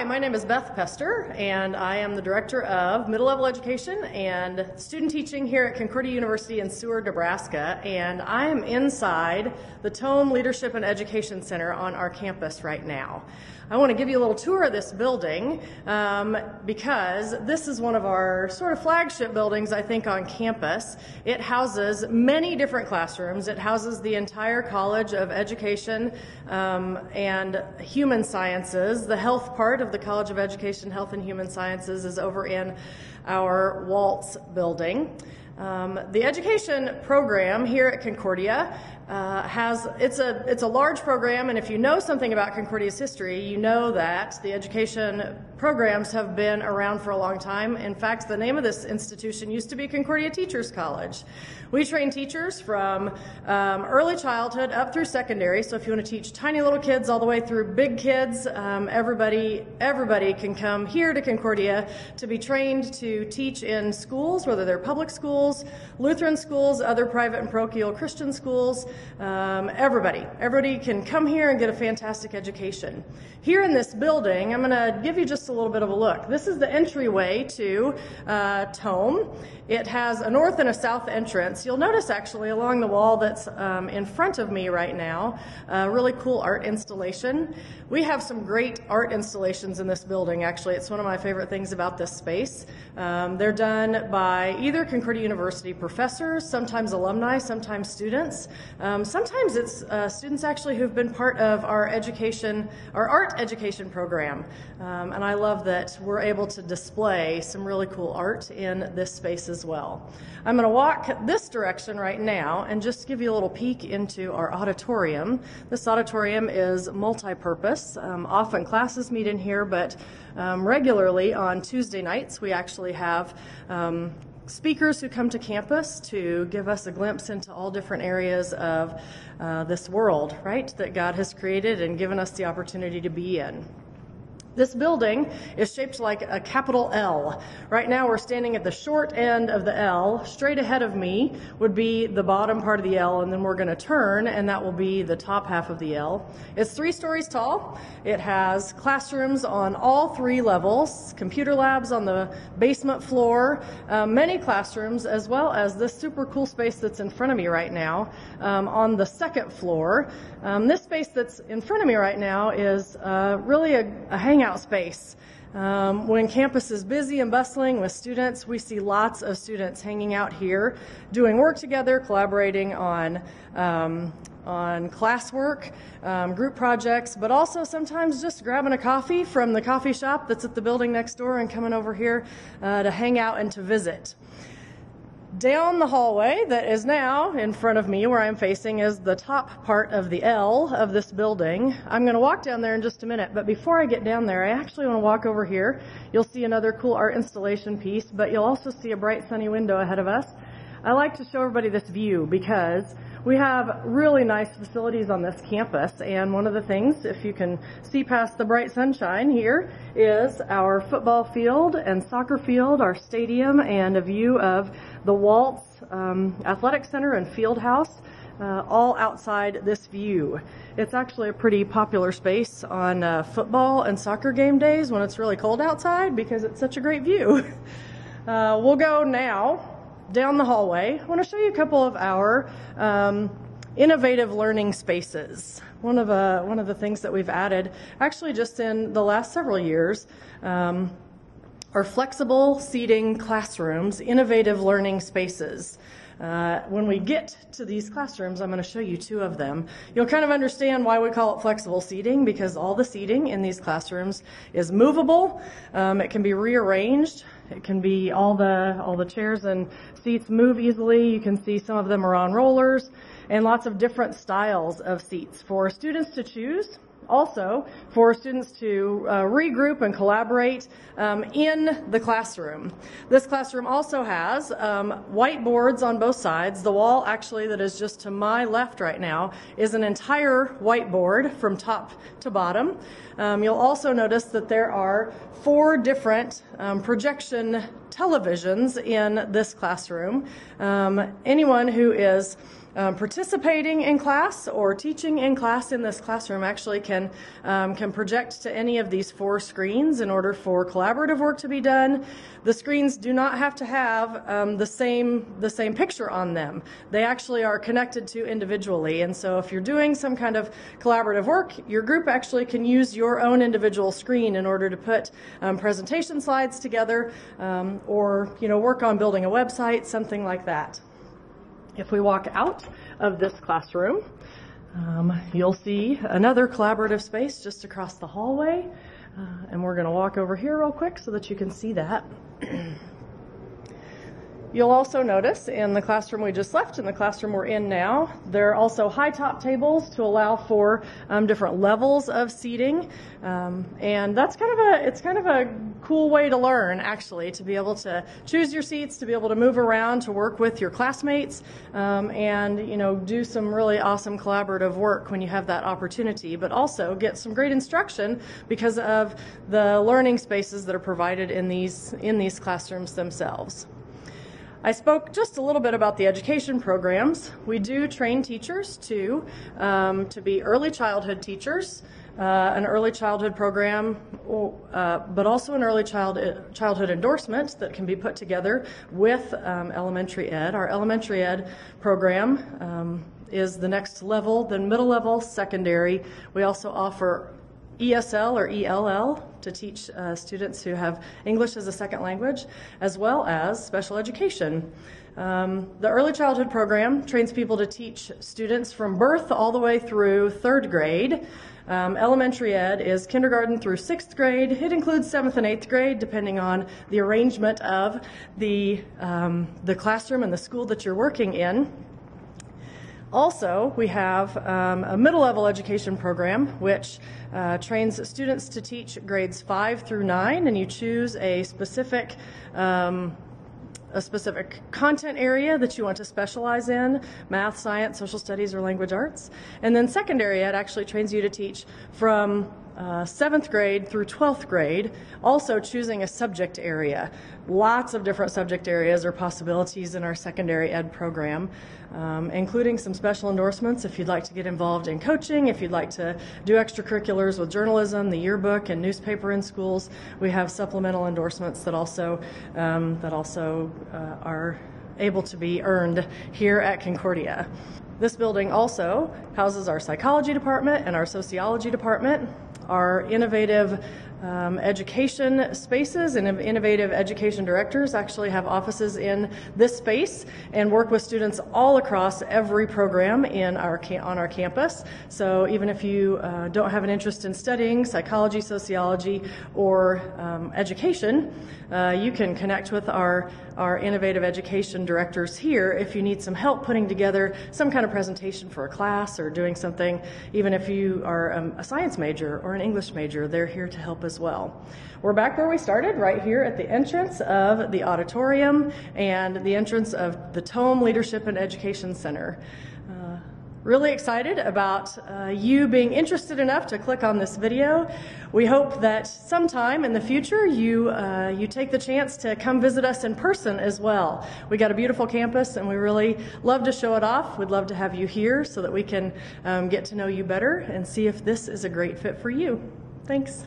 Hi, my name is Beth Pester, and I am the Director of Middle Level Education and Student Teaching here at Concordia University in Seward, Nebraska. And I am inside the Thom Leadership and Education Center on our campus right now. I want to give you a little tour of this building um, because this is one of our sort of flagship buildings, I think, on campus. It houses many different classrooms. It houses the entire College of Education um, and Human Sciences. The health part of the College of Education, Health and Human Sciences is over in our Walz building. Um, the education program here at Concordia uh, has it's a it's a large program, and if you know something about Concordia's history, you know that the education programs have been around for a long time. In fact, the name of this institution used to be Concordia Teachers College. We train teachers from um, early childhood up through secondary. So if you want to teach tiny little kids all the way through big kids, um, everybody everybody can come here to Concordia to be trained to teach in schools, whether they're public schools, Lutheran schools, other private and parochial Christian schools. Um, everybody, everybody can come here and get a fantastic education. Here in this building, I'm going to give you just a little bit of a look. This is the entryway to uh, Thom. It has a north and a south entrance. You'll notice actually along the wall that's um, in front of me right now, a really cool art installation. We have some great art installations in this building, actually. It's one of my favorite things about this space. Um, they're done by either Concordia University professors, sometimes alumni, sometimes students. Um, sometimes it's uh, students actually who've been part of our education, our art education program. Um, and I love that we're able to display some really cool art in this space as well. I'm going to walk this direction right now and just give you a little peek into our auditorium. This auditorium is multi-purpose. Um, often classes meet in here, but um, regularly on Tuesday nights we actually have um, speakers who come to campus to give us a glimpse into all different areas of uh, this world, right, that God has created and given us the opportunity to be in. This building is shaped like a capital L. Right now we're standing at the short end of the L. Straight ahead of me would be the bottom part of the L and then we're going to turn and that will be the top half of the L. It's three stories tall. It has classrooms on all three levels, computer labs on the basement floor, um, many classrooms as well as this super cool space that's in front of me right now um, on the second floor. Um, this space that's in front of me right now is uh, really a, a hangout space. Um, when campus is busy and bustling with students, we see lots of students hanging out here, doing work together, collaborating on um, on classwork, um, group projects, but also sometimes just grabbing a coffee from the coffee shop that's at the building next door and coming over here uh, to hang out and to visit. Down the hallway that is now in front of me, where I'm facing, is the top part of the L of this building. I'm going to walk down there in just a minute, but before I get down there, I actually want to walk over here. You'll see another cool art installation piece, but you'll also see a bright sunny window ahead of us. I like to show everybody this view because we have really nice facilities on this campus, and one of the things, if you can see past the bright sunshine here, is our football field and soccer field, our stadium, and a view of the Walz um, Athletic Center and Field House. Uh, all outside this view. It's actually a pretty popular space on uh, football and soccer game days when it's really cold outside because it's such a great view. Uh, we'll go now down the hallway, I want to show you a couple of our um, innovative learning spaces. One of, uh, one of the things that we've added, actually just in the last several years, um, are flexible seating classrooms, innovative learning spaces. Uh, when we get to these classrooms, I'm going to show you two of them. You'll kind of understand why we call it flexible seating because all the seating in these classrooms is movable. Um, it can be rearranged. It can be all the all the chairs and seats move easily. You can see some of them are on rollers and lots of different styles of seats for students to choose also for students to uh, regroup and collaborate um, in the classroom. This classroom also has um, whiteboards on both sides. The wall actually that is just to my left right now is an entire whiteboard from top to bottom. Um, you'll also notice that there are four different um, projection televisions in this classroom. Um, anyone who is um, participating in class or teaching in class in this classroom actually can um, can project to any of these four screens in order for collaborative work to be done. The screens do not have to have um, the same the same picture on them. They actually are connected to individually, and so if you're doing some kind of collaborative work, your group actually can use your own individual screen in order to put um, presentation slides together, um, or you know work on building a website, something like that. If we walk out of this classroom, um, you'll see another collaborative space just across the hallway. Uh, and we're going to walk over here real quick so that you can see that. You'll also notice in the classroom we just left, in the classroom we're in now, there are also high top tables to allow for um, different levels of seating. Um, and that's kind of a, it's kind of a cool way to learn actually, to be able to choose your seats, to be able to move around, to work with your classmates, um, and, you know, do some really awesome collaborative work when you have that opportunity, but also get some great instruction because of the learning spaces that are provided in these, in these classrooms themselves. I spoke just a little bit about the education programs. We do train teachers to, um, to be early childhood teachers, uh, an early childhood program, uh, but also an early child, childhood endorsement that can be put together with um, elementary ed. Our elementary ed program um, is the next level, then middle level, secondary. We also offer ESL or ELL to teach uh, students who have English as a second language, as well as special education. Um, the early childhood program trains people to teach students from birth all the way through third grade. Um, elementary ed is kindergarten through sixth grade. It includes seventh and eighth grade, depending on the arrangement of the, um, the classroom and the school that you're working in. Also, we have um, a middle level education program which uh, trains students to teach grades 5 through 9, and you choose a specific um, a specific content area that you want to specialize in math, science, social studies, or language arts. And then secondary ed actually trains you to teach from uh, seventh grade through 12th grade, also choosing a subject area. Lots of different subject areas or possibilities in our secondary ed program, um, including some special endorsements if you'd like to get involved in coaching, if you'd like to do extracurriculars with journalism, the yearbook, and newspaper in schools. We have supplemental endorsements that also, um, that also uh, are able to be earned here at Concordia. This building also houses our psychology department and our sociology department our innovative um, education spaces and innovative education directors actually have offices in this space and work with students all across every program in our on our campus. So even if you uh, don't have an interest in studying psychology, sociology, or um, education, uh, you can connect with our our innovative education directors here if you need some help putting together some kind of presentation for a class or doing something. Even if you are um, a science major or an English major, they're here to help as well. We're back where we started, right here at the entrance of the auditorium and the entrance of the Thom Leadership and Education Center. Uh, really excited about uh, you being interested enough to click on this video. We hope that sometime in the future you, uh, you take the chance to come visit us in person as well. We got a beautiful campus and we really love to show it off. We'd love to have you here so that we can um, get to know you better and see if this is a great fit for you. Thanks.